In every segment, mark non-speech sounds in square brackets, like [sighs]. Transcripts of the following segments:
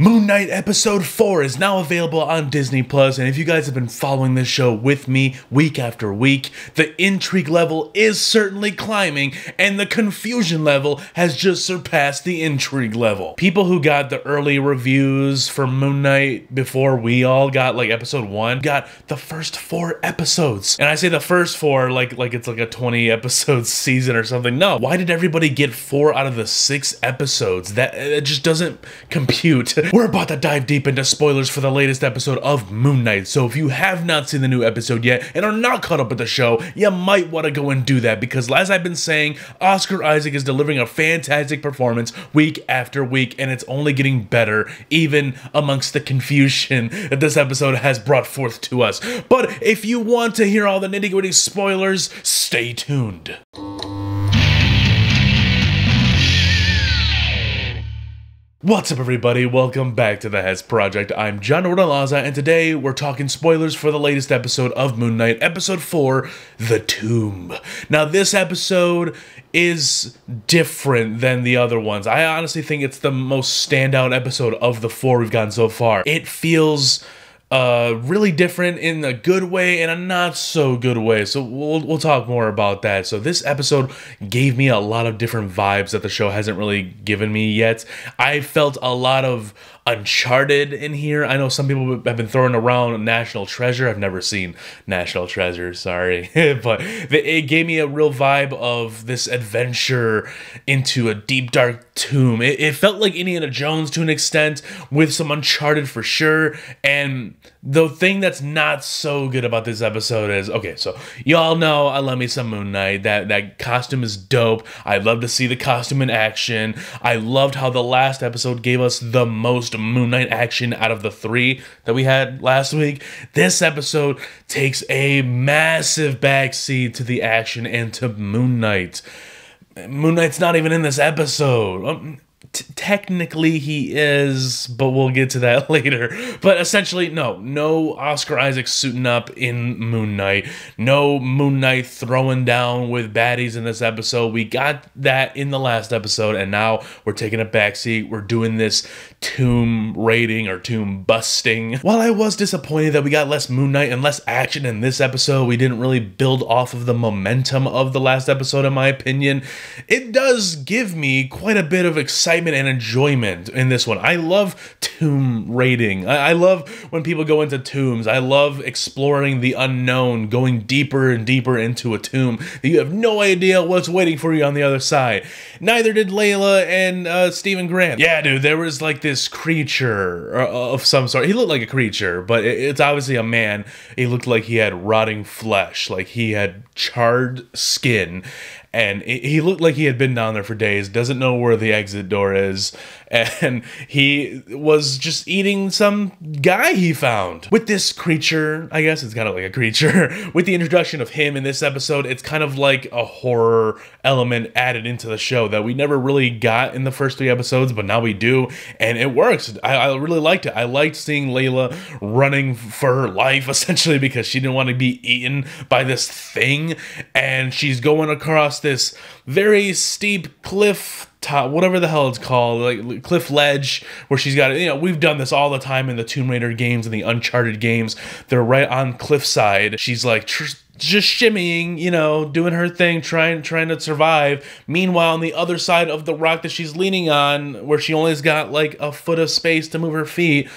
Moon Knight episode 4 is now available on Disney Plus, and if you guys have been following this show with me week after week, the intrigue level is certainly climbing and the confusion level has just surpassed the intrigue level. People who got the early reviews for Moon Knight before we all got like episode 1 got the first 4 episodes. And I say the first 4 like like it's like a 20 episode [laughs] season or something. No, why did everybody get 4 out of the 6 episodes? That it just doesn't compute. [laughs] We're about to dive deep into spoilers for the latest episode of Moon Knight, so if you have not seen the new episode yet and are not caught up with the show, you might want to go and do that because, as I've been saying, Oscar Isaac is delivering a fantastic performance week after week, and it's only getting better, even amongst the confusion that this episode has brought forth to us. But if you want to hear all the nitty gritty spoilers, stay tuned. What's up, everybody? Welcome back to the HEZ Project. I'm Jon Ortolaza, and today we're talking spoilers for the latest episode of Moon Knight, Episode 4 The Tomb. Now, this episode is different than the other ones. I honestly think it's the most standout episode of the four we've gotten so far. It feels uh, really different in a good way and a not so good way. So we'll, we'll talk more about that. So this episode gave me a lot of different vibes that the show hasn't really given me yet. I felt a lot of Uncharted in here. I know some people have been throwing around National Treasure. I've never seen National Treasure, sorry. [laughs] but it gave me a real vibe of this adventure into a deep, dark tomb. It, it felt like Indiana Jones to an extent, with some Uncharted for sure. And the thing that's not so good about this episode is okay, so y'all know I love me some Moon Knight. That that costume is dope. I love to see the costume in action. I loved how the last episode gave us the most Moon Knight action out of the three that we had last week. This episode takes a massive backseat to the action and to Moon Knight. Moon Knight's not even in this episode. Um, T- technically he is, but we'll get to that [laughs] later. But essentially, no, no Oscar Isaac suiting up in Moon Knight, no Moon Knight throwing down with baddies in this episode. We got that in the last episode, and now we're taking a backseat. We're doing this tomb raiding or tomb busting. While I was disappointed that we got less Moon Knight and less action in this episode, we didn't really build off of the momentum of the last episode, in my opinion. It does give me quite a bit of excitement excitement and enjoyment in this one. I love tomb raiding. I, I love when people go into tombs. I love exploring the unknown, going deeper and deeper into a tomb that you have no idea what's waiting for you on the other side. Neither did Layla and uh, Steven Grant. Yeah, dude, there was like this creature uh, of some sort. He looked like a creature, but it's obviously a man. He looked like he had rotting flesh, like he had charred skin and he looked like he had been down there for days doesn't know where the exit door is and he was just eating some guy he found. With this creature i guess it's kind of like a creature. [laughs] With the introduction of him in this episode it's kind of like a horror element added into the show that we never really got in the first three episodes but now we do. And it works. I, I really liked it. I liked seeing layla running for her life [laughs] essentially because she didn't want to be eaten by this thing. And she's going across this very steep cliff top, whatever the hell it's called, like cliff ledge, where she's got. You know, we've done this all the time in the Tomb Raider games and the Uncharted games. They're right on cliffside. She's like. Tr- just shimmying, you know, doing her thing, trying trying to survive. Meanwhile, on the other side of the rock that she's leaning on, where she only's got like a foot of space to move her feet,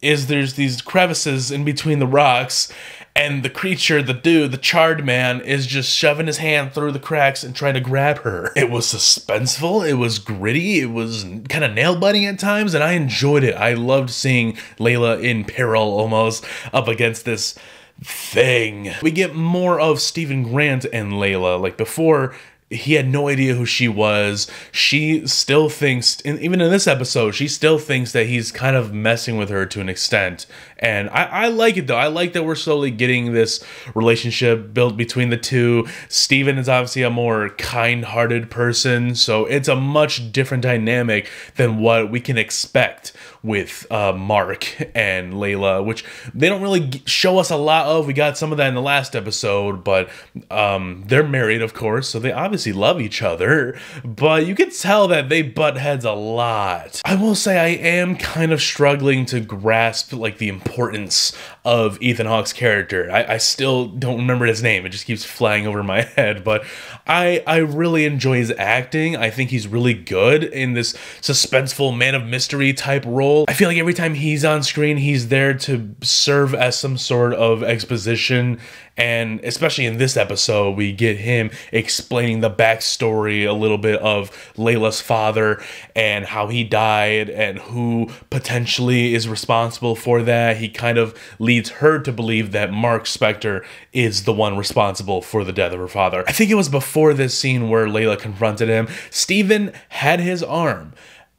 is there's these crevices in between the rocks and the creature, the dude, the charred man, is just shoving his hand through the cracks and trying to grab her. [laughs] It was suspenseful, it was gritty, it was kind of nail biting at times, and I enjoyed it. I loved seeing Layla in peril almost up against this thing. We get more of Steven Grant and Layla. Like before, he had no idea who she was. She still thinks, even in this episode, she still thinks that he's kind of messing with her to an extent. And I, I like it though. I like that we're slowly getting this relationship built between the two. Steven is obviously a more kind hearted person, so it's a much different dynamic than what we can expect with uh, Mark and Layla, which they don't really show us a lot of. We got some of that in the last episode, but um, they're married, of course, so they obviously love each other. But you can tell that they butt heads a lot. I will say I am kind of struggling to grasp like the importance importance of Ethan Hawke's character. I, I still don't remember his name; it just keeps flying over my [laughs] head. But I I really enjoy his acting. I think he's really good in this suspenseful man of mystery type role. I feel like every time he's on screen, he's there to serve as some sort of exposition and especially in this episode, we get him explaining the backstory a little bit of Layla's father and how he died and who potentially is responsible for that. He kind of leads her to believe that Mark Spector is the one responsible for the death of her father. I think it was before this scene where Layla confronted him. Steven had his arm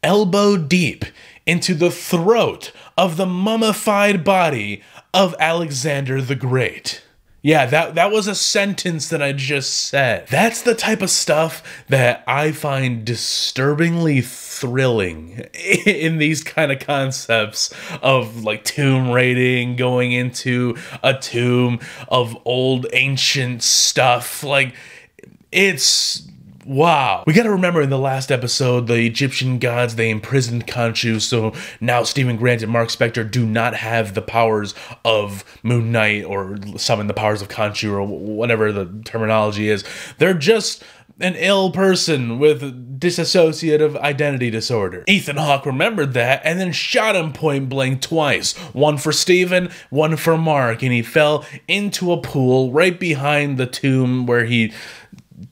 elbow deep into the throat of the mummified body of Alexander the Great. Yeah, that that was a sentence that I just said. That's the type of stuff that I find disturbingly thrilling [laughs] in these kind of concepts of like tomb raiding, going into a tomb of old ancient stuff. Like it's Wow. We gotta remember in the last episode, the Egyptian gods, they imprisoned Khonshu, so now Steven Grant and Mark Spector do not have the powers of Moon Knight or summon the powers of Khonshu or whatever the terminology is. They're just an ill person with dissociative identity disorder. Ethan Hawke remembered that and then shot him point blank twice. One for Steven, one for Mark, and he fell into a pool right behind the tomb where he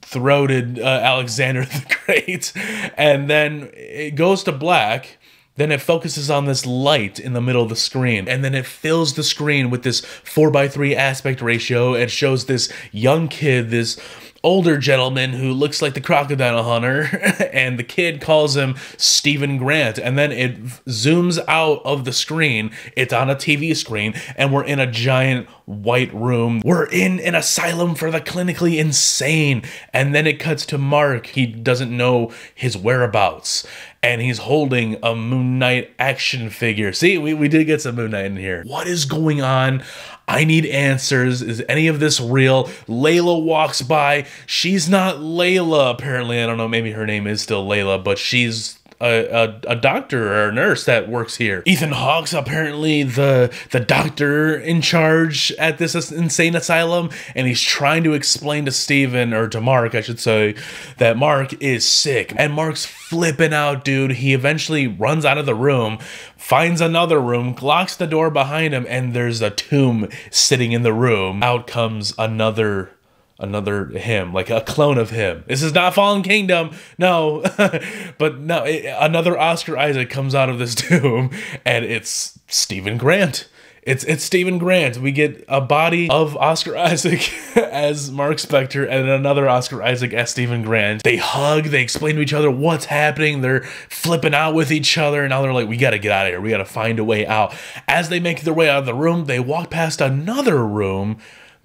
throated uh, Alexander [laughs] the Great, and then it goes to black. Then it focuses on this light in the middle of the screen, and then it fills the screen with this 4x3 aspect ratio. It shows this young kid, this older gentleman who looks like the crocodile hunter, [laughs] and the kid calls him Steven Grant. And then it zooms out of the screen. It's on a TV screen, and we're in a giant white room. We're in an asylum for the clinically insane. And then it cuts to Mark. He doesn't know his whereabouts. And he's holding a Moon Knight action figure. See, we, we did get some Moon Knight in here. What is going on? I need answers. Is any of this real? Layla walks by. She's not Layla, apparently. I don't know. Maybe her name is still Layla, but she's a, a, a, doctor or a nurse that works here. Ethan Hawke's apparently the the doctor in charge at this insane asylum, and he's trying to explain to Steven or to Mark, I should say, that Mark is sick. And Mark's flipping out, dude. He eventually runs out of the room, finds another room, locks the door behind him, and there's a tomb sitting in the room. Out comes another another him, like a clone of him. This is not Fallen Kingdom, no, [laughs] but no, it, another Oscar Isaac comes out of this [laughs] tomb, and it's Steven Grant. It's it's Steven Grant. We get a body of Oscar [laughs] Isaac as Mark Spector and another Oscar Isaac as Steven Grant. They hug, they explain to each other what's happening, they're flipping out with each other, and now they're like, we gotta get out of here, we gotta find a way out. As they make their way out of the room, they walk past another room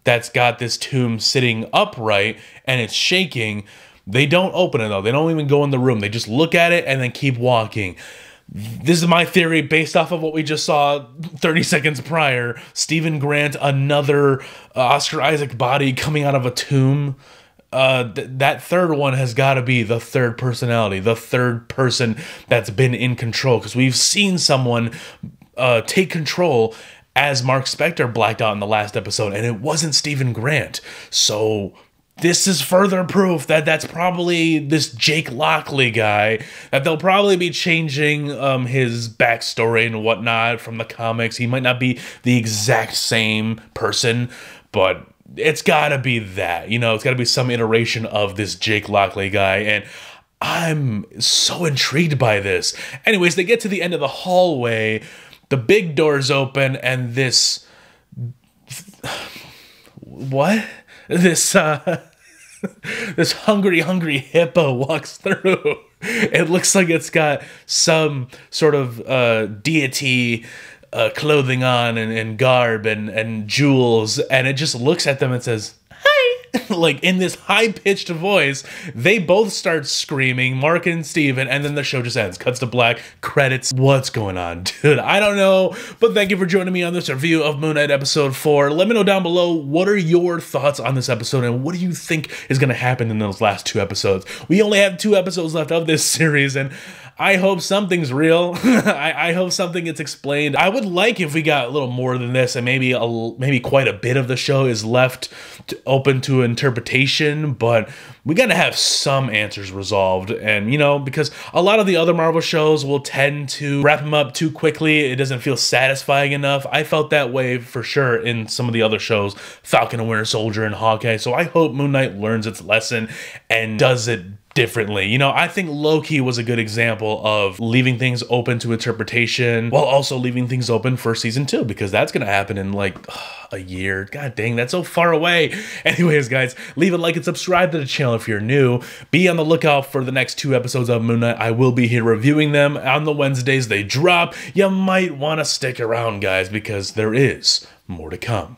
that's got this tomb sitting upright and it's shaking. They don't open it though. They don't even go in the room. They just look at it and then keep walking. This is my theory based off of what we just saw 30 seconds prior. Steven Grant, another uh, Oscar Isaac body coming out of a tomb. Uh, th- that third one has got to be the third personality, the third person that's been in control. Because we've seen someone uh, take control as Mark Spector blacked out in the last episode, and it wasn't Steven Grant. So this is further proof that that's probably this Jake Lockley guy. That they'll probably be changing um, his backstory and whatnot from the comics. He might not be the exact same person, but it's gotta be that. You know, it's gotta be some iteration of this Jake Lockley guy. And I'm so intrigued by this. Anyways, they get to the end of the hallway the big doors open and this what? This uh [laughs] this hungry hungry hippo walks through. [laughs] It looks like it's got some sort of uh deity uh, clothing on and, and garb and, and jewels, and it just looks at them and says, [laughs] like in this high pitched voice, they both start screaming, Mark and Steven, and then the show just ends. Cuts to black, credits. What's going on, [laughs] dude? I don't know. But thank you for joining me on this review of Moon Knight episode 4. Let me know down below what are your thoughts on this episode and what do you think is going to happen in those last two episodes. We only have two episodes left of this [laughs] series, and I hope something's real. I, I, hope something gets explained. I would like if we got a little more than this, and maybe a, maybe quite a bit of the show is left to, open to interpretation. But we got to have some answers resolved, and you know because a lot of the other Marvel shows will tend to wrap them up too quickly. It doesn't feel satisfying enough. I felt that way for sure in some of the other shows, Falcon and Winter Soldier and Hawkeye. So I hope Moon Knight learns its lesson and does it differently. You know, I think Loki was a good example of leaving things open to interpretation while also leaving things open for season two because that's going to happen in like [sighs] a year. God dang, that's so far away. [laughs] Anyways, guys, leave a like and subscribe to the channel if you're new. Be on the lookout for the next two episodes of Moon Knight. I will be here reviewing them on the Wednesdays they drop. You might want to stick around, guys, because there is more to come.